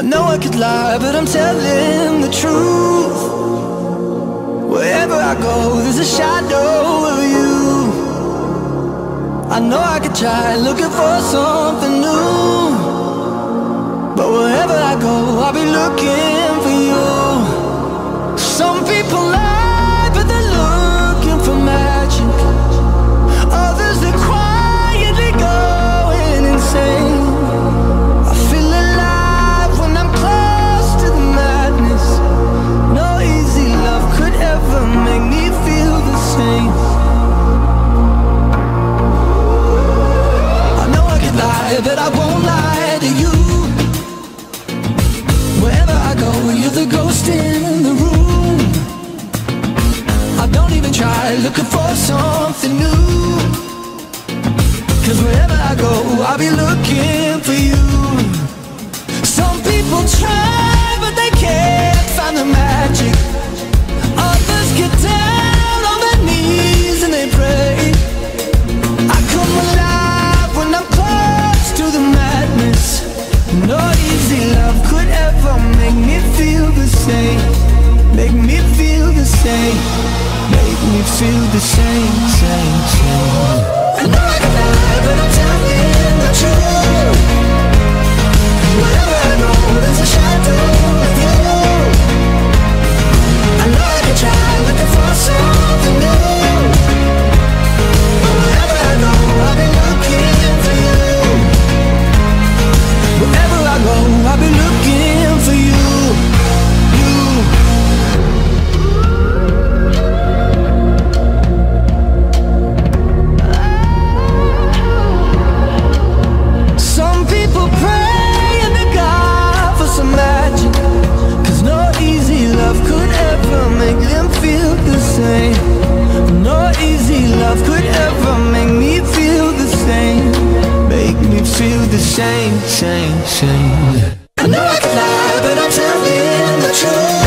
I know I could lie, but I'm telling the truth. Wherever I go, there's a shadow of you. I know I could try looking for something new. But wherever I go, I'll be looking won't lie to you. Wherever I go, you're the ghost in the room. I don't even try looking for something new. Cause wherever I go, I'll be looking for you. Some people try, same. Make me feel the same. Make me feel the same, same, same. The same, same, same. I know I can lie, but I'm telling the truth.